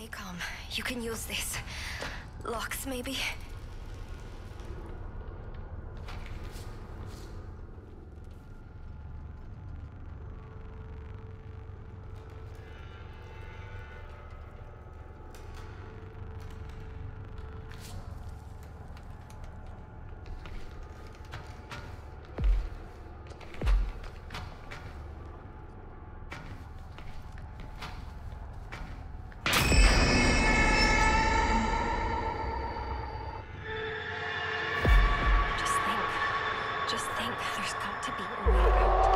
Stay calm. You can use this. Locks, maybe? There's got to be a way out.